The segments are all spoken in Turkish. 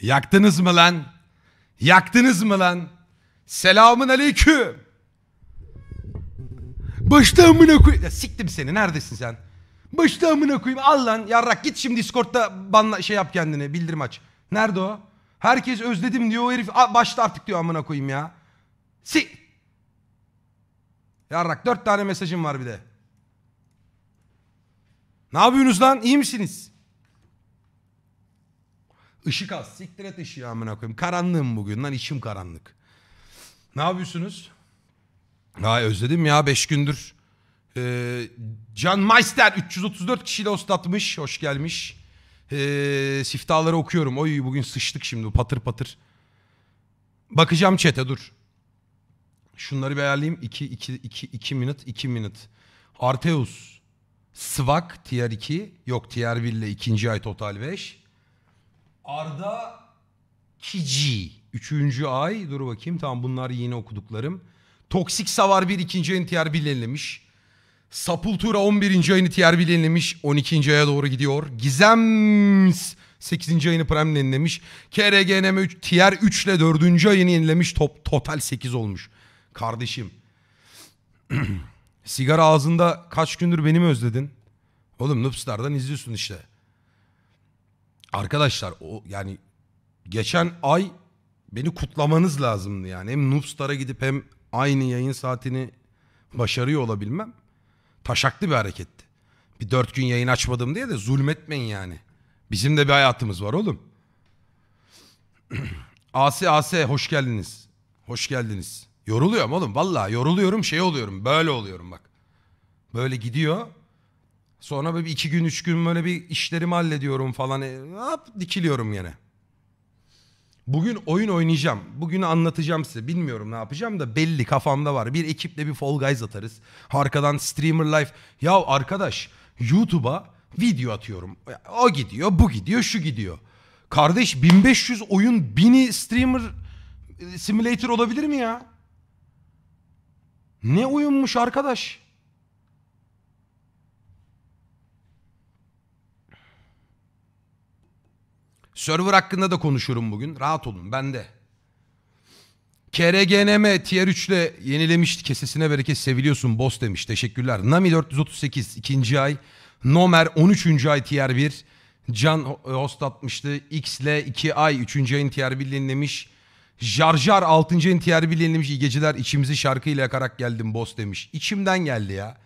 Yaktınız mı lan? Yaktınız mı lan? Selamın aleyküm. Başta amına koy... Siktim seni neredesin sen? Başta amına koyayım al lan yarrak git şimdi Discord'da banla şey yap kendine bildirim aç. Nerede o? Herkes özledim diyor o herif "A, başla artık diyor amına koyayım ya. Si... Yarrak dört tane mesajım var bir de. Ne yapıyorsunuz lan? İyi misiniz? Işık az. Siktir et ışığı amına koyayım. Karanlığım bugün lan içim karanlık. Ne yapıyorsunuz? Ay özledim ya 5 gündür. Ee, Can Meister 334 kişiyle host atmış. Hoş gelmiş. Ee, siftahları okuyorum. Oy bugün sıçtık şimdi patır patır. Bakacağım çete dur. Şunları bir ayarlayayım. 2 2 2 2 minut 2 minut. Arteus. Svak tier 2. Yok tier 1 ile ikinci ay total 5. Arda Kici. Üçüncü ay. Dur bakayım. Tamam bunlar yine okuduklarım. Toksik Savar 1 ikinci ayını tier 1 yenilemiş. Sapultura 11. ayını tier 1 yenilemiş. 12. aya doğru gidiyor. Gizems 8. ayını Prime yenilemiş. KRGNM 3 tier 3 ile 4. ayını yenilemiş. Top, total 8 olmuş. Kardeşim. Sigara ağzında kaç gündür beni mi özledin? Oğlum Noobstar'dan izliyorsun işte. Arkadaşlar o yani geçen ay beni kutlamanız lazımdı yani. Hem Noobstar'a gidip hem aynı yayın saatini başarıyor olabilmem taşaklı bir hareketti. Bir dört gün yayın açmadım diye de zulmetmeyin yani. Bizim de bir hayatımız var oğlum. AS AS hoş geldiniz. Hoş geldiniz. Yoruluyorum oğlum vallahi yoruluyorum şey oluyorum böyle oluyorum bak. Böyle gidiyor. Sonra bir iki gün üç gün böyle bir işlerimi hallediyorum falan. E, hop, dikiliyorum yine. Bugün oyun oynayacağım. Bugün anlatacağım size. Bilmiyorum ne yapacağım da belli kafamda var. Bir ekiple bir Fall Guys atarız. Arkadan Streamer Life. Ya arkadaş YouTube'a video atıyorum. O gidiyor, bu gidiyor, şu gidiyor. Kardeş 1500 oyun 1000'i Streamer e, Simulator olabilir mi ya? Ne oyunmuş arkadaş? Server hakkında da konuşurum bugün. Rahat olun ben de. KRGNM Tier 3 ile yenilemişti. Kesesine bereket seviliyorsun boss demiş. Teşekkürler. Nami 438 ikinci ay. Nomer 13. ay Tier 1. Can host atmıştı. X ile 2 ay 3. ayın Tier 1 yenilemiş. Jar Jar 6. ayın Tier 1 yenilemiş. İyi geceler içimizi şarkıyla yakarak geldim boss demiş. İçimden geldi ya.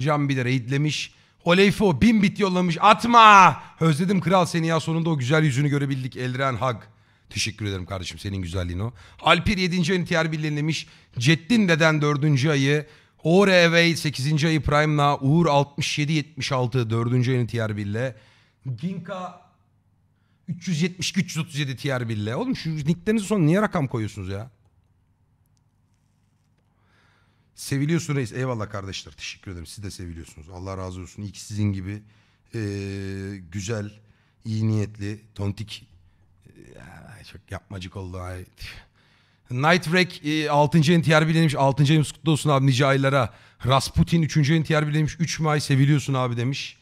Can bir de raidlemiş. Oleyfo bin bit yollamış. Atma. Özledim kral seni ya sonunda o güzel yüzünü görebildik. Eldren Hag. Teşekkür ederim kardeşim senin güzelliğin o. Alpir 7. ayını TR birlenlemiş. Ceddin deden 4. ayı. Away 8. ayı Prime'la. Uğur 67-76 4. ayını TR birle. Ginka 372-337 TR birle. Oğlum şu nicklerinizin son niye rakam koyuyorsunuz ya? Seviliyorsun reis. Eyvallah kardeşler. Teşekkür ederim. Siz de seviliyorsunuz. Allah razı olsun. İyi ki sizin gibi e, güzel, iyi niyetli, tontik ya, çok yapmacık oldu. Ay. Night Wreck e, 6. NTR bilenmiş. 6. ayımız kutlu olsun abi nice aylara. Rasputin 3. NTR bilenmiş. 3 May seviliyorsun abi demiş.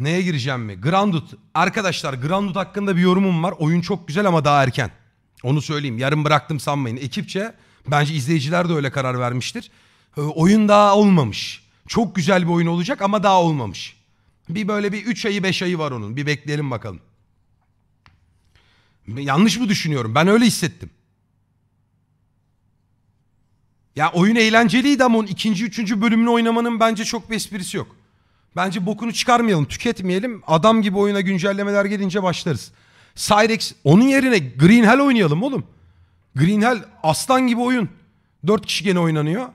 Neye gireceğim mi? Grounded. Arkadaşlar Grounded hakkında bir yorumum var. Oyun çok güzel ama daha erken. Onu söyleyeyim. Yarın bıraktım sanmayın. Ekipçe Bence izleyiciler de öyle karar vermiştir. Ee, oyun daha olmamış. Çok güzel bir oyun olacak ama daha olmamış. Bir böyle bir 3 ayı 5 ayı var onun. Bir bekleyelim bakalım. Yanlış mı düşünüyorum? Ben öyle hissettim. Ya oyun eğlenceliydi ama onun ikinci, üçüncü bölümünü oynamanın bence çok bir esprisi yok. Bence bokunu çıkarmayalım, tüketmeyelim. Adam gibi oyuna güncellemeler gelince başlarız. Cyrex onun yerine Green Hell oynayalım oğlum. Green Hell aslan gibi oyun. Dört kişi gene oynanıyor.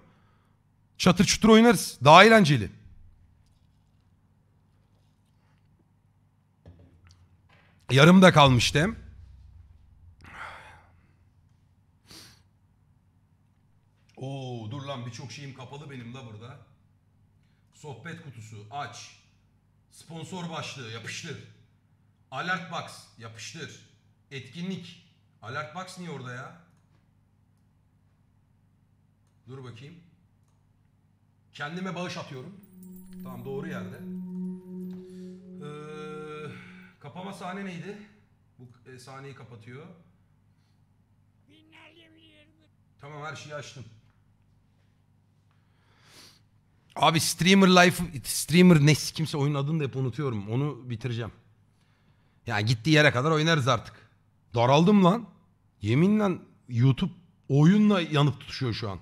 Çatır çutur oynarız. Daha eğlenceli. Yarımda kalmıştı hem. Oo dur lan birçok şeyim kapalı benim da burada. Sohbet kutusu aç. Sponsor başlığı yapıştır. Alert box yapıştır. Etkinlik. Alert box niye orada ya? Dur bakayım. Kendime bağış atıyorum. Tamam doğru yerde. Ee, kapama sahne neydi? Bu e, sahneyi kapatıyor. Tamam her şeyi açtım. Abi Streamer Life, Streamer ne kimse oyunun adını da hep unutuyorum. Onu bitireceğim. Yani gittiği yere kadar oynarız artık. Daraldım lan. Yeminle YouTube oyunla yanıp tutuşuyor şu an.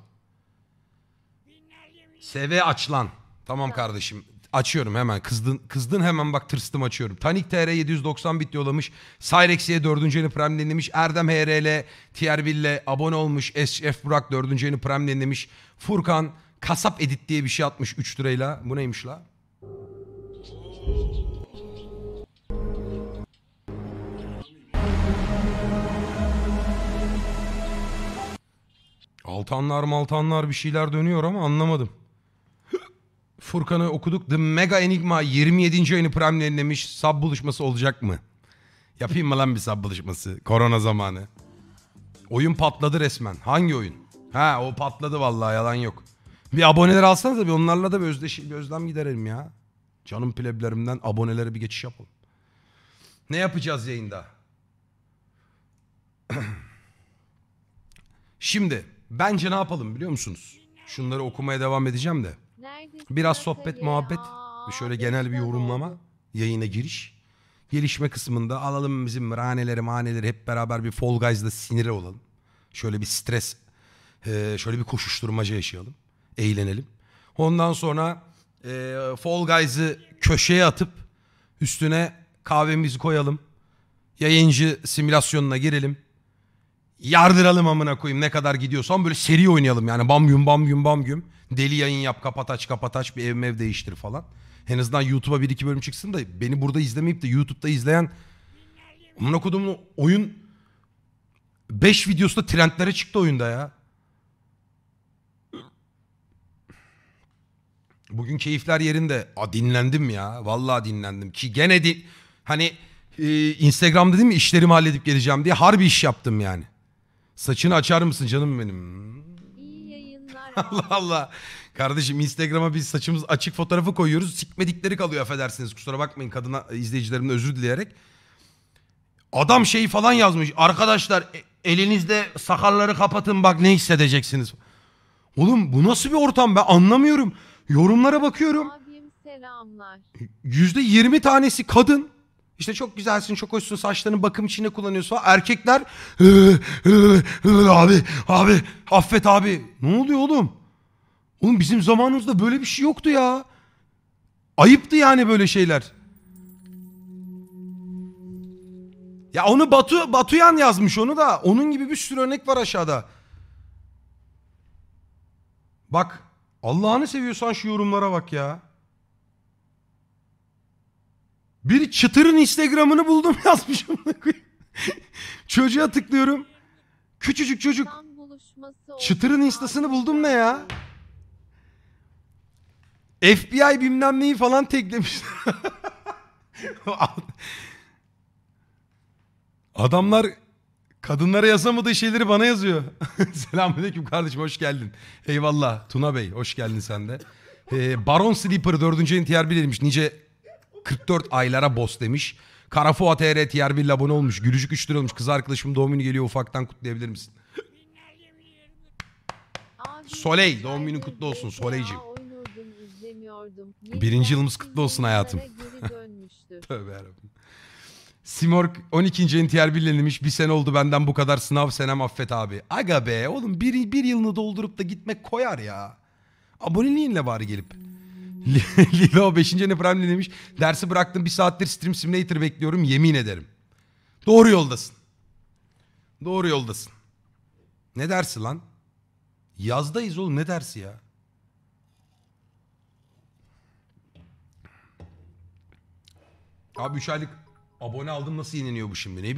SV aç lan. Tamam kardeşim. Açıyorum hemen. Kızdın, kızdın hemen bak tırstım açıyorum. Tanik TR 790 bit yollamış. Cyrex'e 4. yeni Prime dinlemiş. Erdem HRL TR ile abone olmuş. SF Burak 4. yeni Prime dinlemiş. Furkan kasap edit diye bir şey atmış 3 lirayla. Bu neymiş la? Altanlar maltanlar bir şeyler dönüyor ama anlamadım. Furkan'ı okuduk. The Mega Enigma 27. ayını Prime yayınlamış. Sub buluşması olacak mı? Yapayım mı lan bir sub buluşması? Korona zamanı. Oyun patladı resmen. Hangi oyun? Ha o patladı vallahi yalan yok. Bir aboneler alsanız da bir onlarla da bir, özdeş, bir özlem giderelim ya. Canım pleblerimden abonelere bir geçiş yapalım. Ne yapacağız yayında? Şimdi bence ne yapalım biliyor musunuz? Şunları okumaya devam edeceğim de. Biraz sohbet, muhabbet, şöyle genel bir yorumlama, yayına giriş. Gelişme kısmında alalım bizim raneleri maneleri hep beraber bir Fall Guys'da sinire olalım. Şöyle bir stres, e, şöyle bir koşuşturmaca yaşayalım. Eğlenelim. Ondan sonra e, Fall Guys'ı köşeye atıp üstüne kahvemizi koyalım. Yayıncı simülasyonuna girelim. Yardıralım amına koyayım ne kadar gidiyorsan böyle seri oynayalım yani bam güm bam güm bam güm. Deli yayın yap kapat aç kapat aç bir ev mev değiştir falan. En azından YouTube'a bir iki bölüm çıksın da beni burada izlemeyip de YouTube'da izleyen amına kodumun oyun 5 videosu da trendlere çıktı oyunda ya. Bugün keyifler yerinde. Aa, dinlendim ya. Vallahi dinlendim. Ki gene di hani e, Instagram'da değil mi işlerimi halledip geleceğim diye harbi iş yaptım yani. Saçını açar mısın canım benim? İyi yayınlar. Allah Allah. Kardeşim Instagram'a biz saçımız açık fotoğrafı koyuyoruz. Sikmedikleri kalıyor affedersiniz. Kusura bakmayın kadına izleyicilerimden özür dileyerek. Adam şey falan yazmış. Arkadaşlar e- elinizde sakalları kapatın bak ne hissedeceksiniz. Oğlum bu nasıl bir ortam ben anlamıyorum. Yorumlara bakıyorum. Abim selamlar. Yüzde yirmi tanesi kadın. İşte çok güzelsin, çok hoşsun, saçlarını bakım içinde kullanıyorsun. Erkekler "Ee, ee, ee, abi, abi, affet abi. Ne oluyor oğlum? Oğlum bizim zamanımızda böyle bir şey yoktu ya. Ayıptı yani böyle şeyler. Ya onu Batu Batuyan yazmış onu da. Onun gibi bir sürü örnek var aşağıda. Bak Allah'ını seviyorsan şu yorumlara bak ya. Bir çıtırın Instagram'ını buldum yazmışım. Çocuğa tıklıyorum. Küçücük çocuk. Çıtırın instasını buldum ne ya? FBI bilmem neyi falan teklemiş. Adamlar kadınlara yazamadığı şeyleri bana yazıyor. Selamünaleyküm kardeşim hoş geldin. Eyvallah Tuna Bey hoş geldin sen de. Ee, Baron Sleeper 4. ayın TR demiş. Nice 44 aylara boss demiş. Karafuat TR TR 1 abone olmuş. Gülücük 3 lira olmuş. Kız arkadaşım doğum günü geliyor ufaktan kutlayabilir misin? Soley, doğum günün gün kutlu olsun, Soleyciğim. Birinci yılımız kutlu olsun hayatım. Tövbe yarabbim. Simorg 12. ayın TR birlenilmiş. Bir sene oldu benden bu kadar sınav senem affet abi. Aga be oğlum bir, bir yılını doldurup da gitmek koyar ya. Aboneliğinle bari gelip. Lilo 5. ayını prime dinlemiş. Dersi bıraktım bir saattir Stream Simulator bekliyorum yemin ederim. Doğru yoldasın. Doğru yoldasın. Ne dersi lan? Yazdayız oğlum ne dersi ya? Abi 3 aylık abone aldım nasıl yeniliyor bu şimdi ne bileyim.